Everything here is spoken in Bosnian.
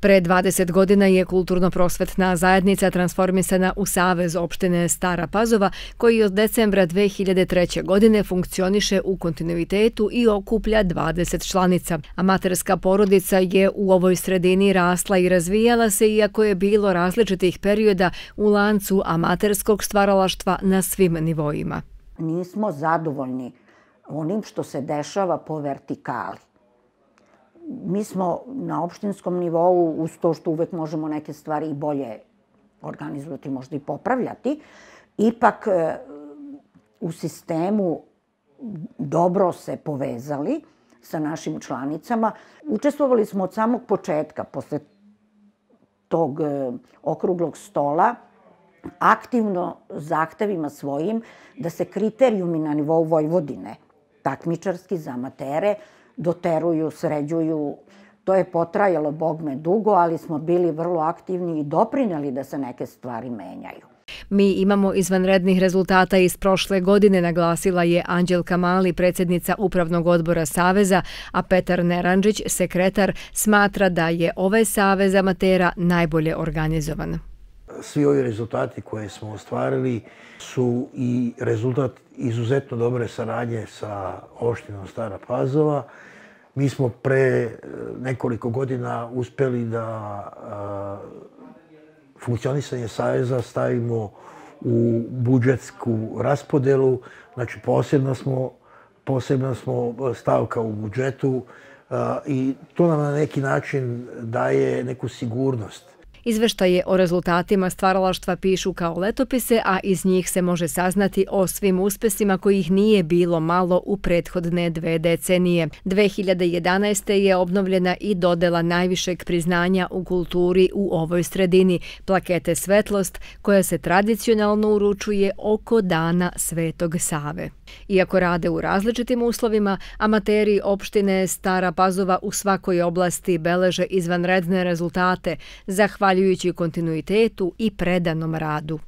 Pre 20 godina je kulturno-prosvetna zajednica transformisana u Savez opštine Stara Pazova, koji od decembra 2003. godine funkcioniše u kontinuitetu i okuplja 20 članica. Amaterska porodica je u ovoj sredini rasla i razvijala se, iako je bilo različitih perioda u lancu amaterskog stvaralaštva na svim nivoima. Nismo zadovoljni onim što se dešava po vertikali mi smo na opštinskom nivou, uz to što uvek možemo neke stvari i bolje organizovati, možda i popravljati, ipak e, u sistemu dobro se povezali sa našim članicama. Učestvovali smo od samog početka, posle tog e, okruglog stola, aktivno zahtevima svojim da se kriterijumi na nivou Vojvodine, takmičarski za amatere, doteruju, sređuju. To je potrajalo, Bog me, dugo, ali smo bili vrlo aktivni i doprineli da se neke stvari menjaju. Mi imamo izvanrednih rezultata iz prošle godine, naglasila je Anđelka Mali, predsjednica Upravnog odbora Saveza, a Petar Neranđić, sekretar, smatra da je ovaj Savez amatera najbolje organizovan. Svi ovi rezultati koje smo ostvarili su i rezultat izuzetno dobre saradnje sa opštinom Stara Pazova. Mi smo pre e, nekoliko godina uspeli da e, funkcionisanje Saveza stavimo u budžetsku raspodelu. Znači, posebno smo, posebno smo stavka u budžetu e, i to nam na neki način daje neku sigurnost Izveštaje o rezultatima stvaralaštva pišu kao letopise, a iz njih se može saznati o svim uspesima kojih nije bilo malo u prethodne dve decenije. 2011. je obnovljena i dodela najvišeg priznanja u kulturi u ovoj sredini, plakete Svetlost, koja se tradicionalno uručuje oko dana Svetog Save. Iako rade u različitim uslovima, amateri opštine Stara Pazova u svakoj oblasti beleže izvanredne rezultate, zahvaljujući kontinuitetu i predanom radu.